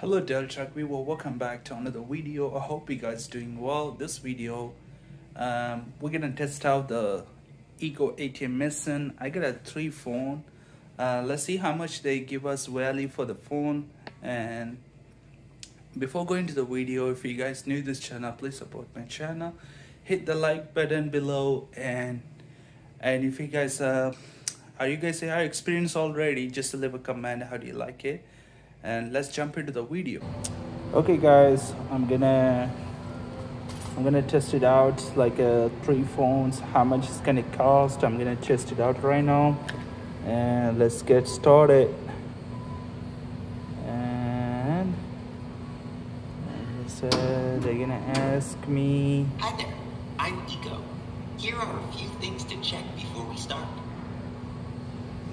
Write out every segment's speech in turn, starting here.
Hello Daily Track Viewer, welcome back to another video. I hope you guys doing well. This video, um, we're gonna test out the Eco ATM machine. I got a three phone. Uh, let's see how much they give us value for the phone. And before going to the video, if you guys new this channel, please support my channel. Hit the like button below and and if you guys uh, are you guys are experienced already, just leave a comment. How do you like it? And let's jump into the video. Okay guys i'm gonna i'm gonna test it out like uh, three phones how much it's gonna cost. I'm gonna test it out right now and let's get started. And as they're gonna ask me. Hi there i'm eco. Here are a few things to check before we start.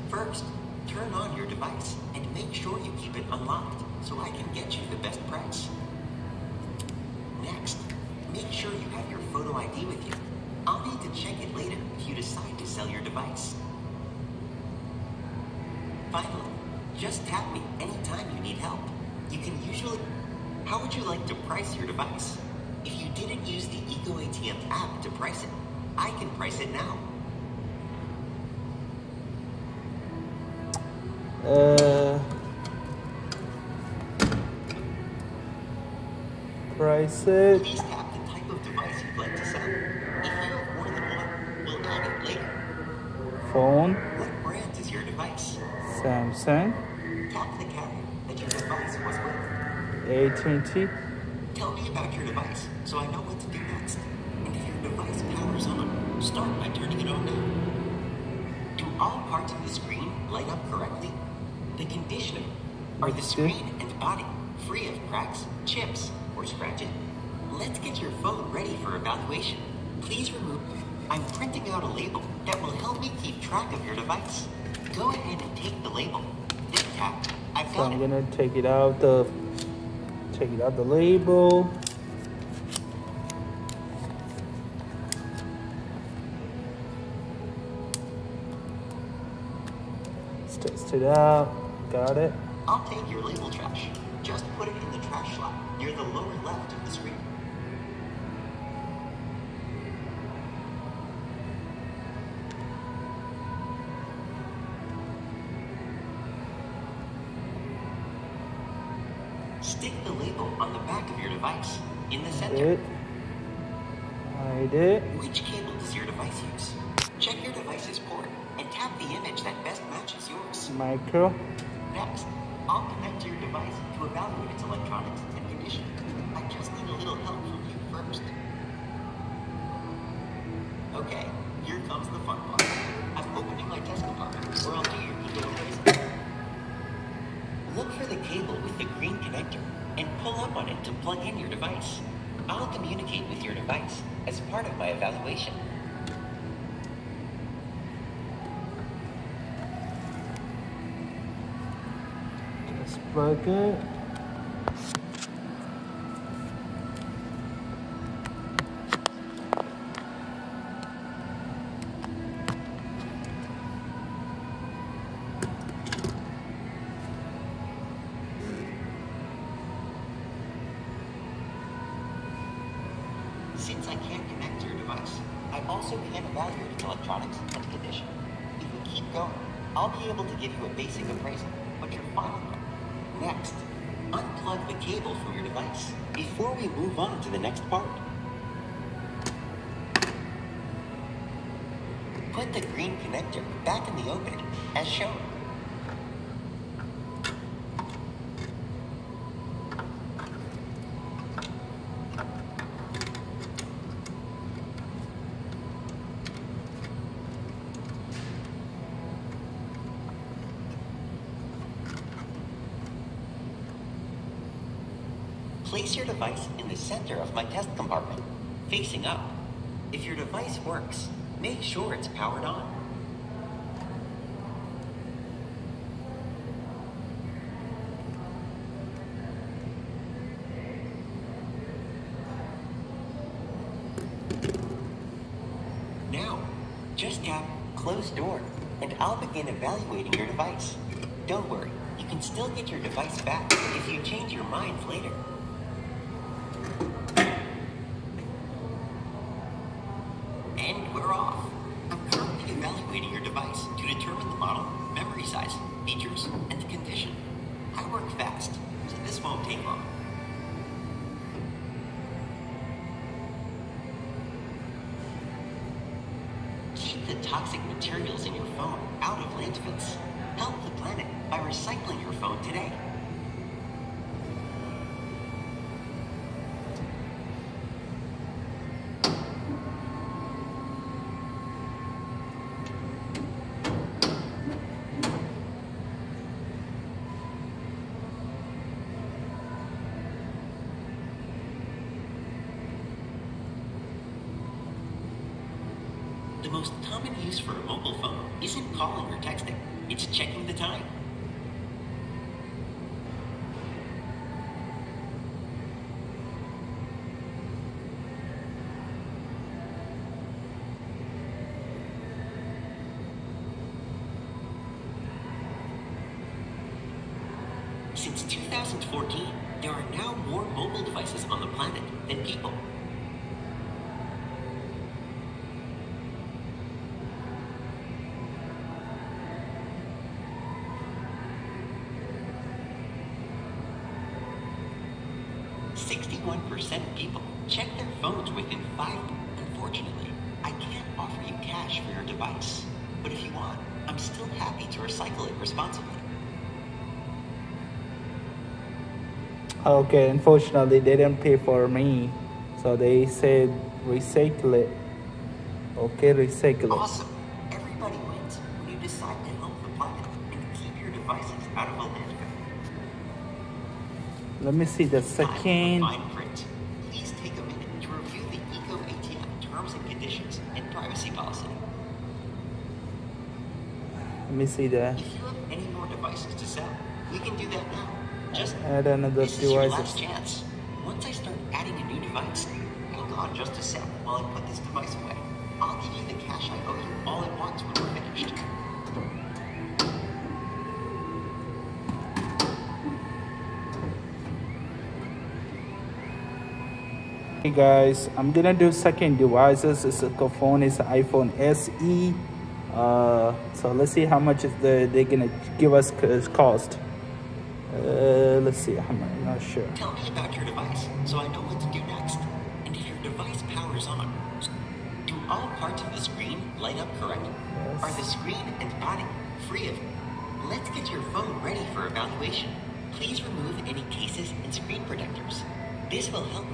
First turn on your device and make sure you keep it unlocked so I can get you the best price. Next, make sure you have your photo ID with you. I'll need to check it later if you decide to sell your device. Finally, just tap me anytime you need help. You can usually... How would you like to price your device? If you didn't use the EcoATM app to price it, I can price it now. Uh, price it Please tap the type of device you'd like to sell. If you have more than one, we'll add it later. phone What brand is your device? samsung Tap the carrier that your device was with. at&t Tell me about your device so I know what to do next. And if your device powers on, start by turning it on now. Do all parts of the screen light up correctly? The conditioner, are the screen and body free of cracks, chips, or scratches? Let's get your phone ready for evaluation. Please remove. I'm printing out a label that will help me keep track of your device. Go ahead and take the label. Then tap. I've so got i'm it. gonna take it out the take it out the label let's test it out got it I'll take your label trash. Just put it in the trash slot near the lower left of the screen. Stick the label on the back of your device in the center. Did. I did. Which cable does your device use? Check your device's port and tap the image that best matches yours. Micro. Next, I'll connect to your device to evaluate its electronics and condition. I just need a little help from you first. Okay, here comes the fun part. I'm opening my test compartment where I'll do your appraisal. Look for the cable with the green connector and pull up on it to plug in your device. I'll communicate with your device as part of my evaluation. It. Since I can't connect to your device, I also can't evaluate its electronics and condition. If we keep going, I'll be able to give you a basic appraisal, but your final. Next, unplug the cable from your device before we move on to the next part. Put the green connector back in the opening, as shown. Place your device in the center of my test compartment, facing up. If your device works, make sure it's powered on. Now, just tap close door and I'll begin evaluating your device. Don't worry, you can still get your device back if you change your minds later. Materials in your phone out of landfills. Help the planet by recycling your phone today. The most common use for a mobile phone isn't calling or texting, it's checking the time. Since 2014, there are now more mobile devices on the planet than people. Sixty-one percent of people check their phones within five. Unfortunately, I can't offer you cash for your device, but if you want, I'm still happy to recycle it responsibly. Okay, unfortunately, they didn't pay for me, so they said recycle it. Okay, recycle it. Awesome! Everybody wins when you decide to help the planet and keep your devices out of a landfill. Let me see the second. Terms and conditions and privacy policy. Let me see the If you have any more devices to sell, we can do that now. Just add another this is your last chance. Once I start adding a new device, hang on just a sec while I put this device away. I'll give you the cash I owe you all at once when we're finished. Hey guys, I'm gonna do second devices. It's a phone is an iPhone SE. Uh, so let's see how much is the they're gonna give us cost. Uh, let's see. I'm not sure. Tell me about your device so I know what to do next. And if your device powers on, do all parts of the screen light up correctly? Yes. Are the screen and padding free of Let's get your phone ready for evaluation. Please remove any cases and screen protectors. This will help.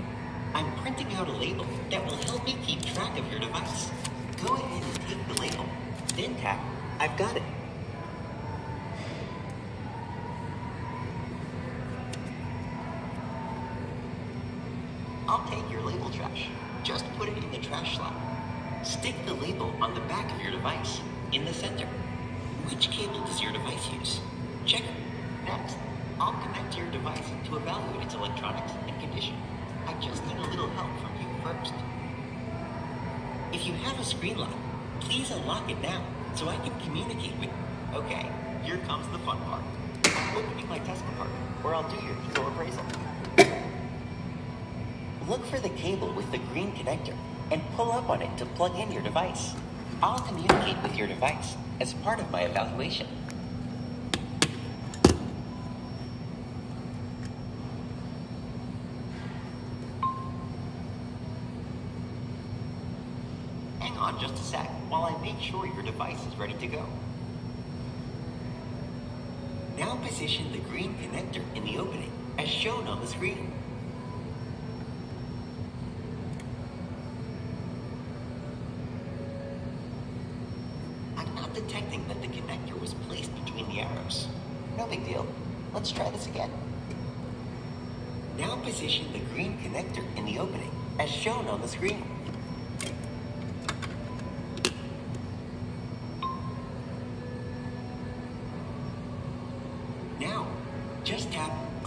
I'm printing out a label that will help me keep track of your device. Go ahead and take the label. Then tap, I've got it. I'll take your label trash. Just put it in the trash slot. Stick the label on the back of your device, in the center. Which cable does your device use? Check it. Next, I'll connect your device to evaluate its electronics If you have a screen lock, please unlock it now so I can communicate with you. Okay, here comes the fun part. Opening my test compartment where I'll do your eco appraisal. Look for the cable with the green connector and pull up on it to plug in your device. I'll communicate with your device as part of my evaluation. Hang on just a sec while I make sure your device is ready to go. Now position the green connector in the opening as shown on the screen. I'm not detecting that the connector was placed between the arrows. No big deal. Let's try this again. Now position the green connector in the opening as shown on the screen.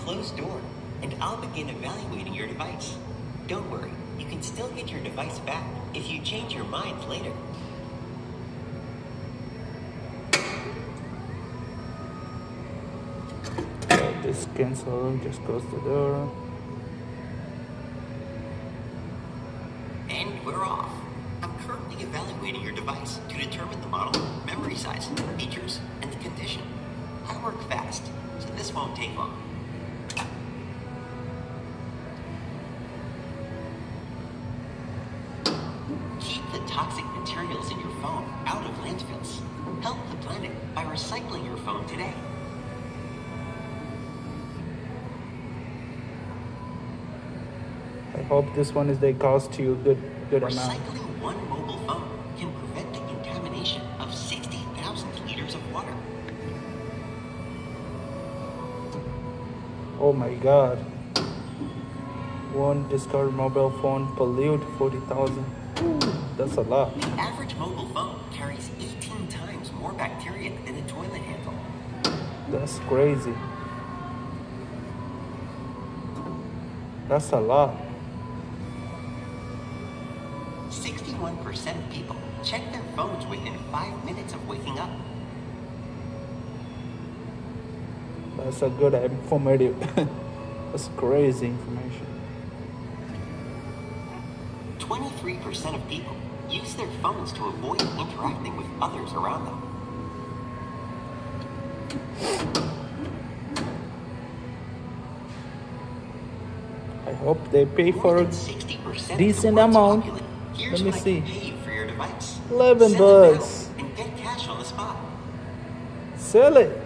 Tap close door and I'll begin evaluating your device. Don't worry, you can still get your device back if you change your mind later. just cancel, just close the door. And we're off. I'm currently evaluating your device to determine the model, memory size, features, and the condition. I work fast, so this won't take long. Materials in your phone out of landfills. Help the planet by recycling your phone today. I hope this one is they cost to you good good amount. Recycling one mobile phone can prevent the contamination of 60,000 liters of water. Oh my god. One discard mobile phone pollute 40,000. That's a lot. The average mobile phone carries 18 times more bacteria than a toilet handle. That's crazy. That's a lot. 61% of people check their phones within five minutes of waking up. That's a good informative. That's crazy information. 23% of people use their phones to avoid interacting with others around them. I hope they pay for than it. 60% of decent amount. Let me see. can pay you for your device. 11 Send bucks. And get cash on the spot. Sell it.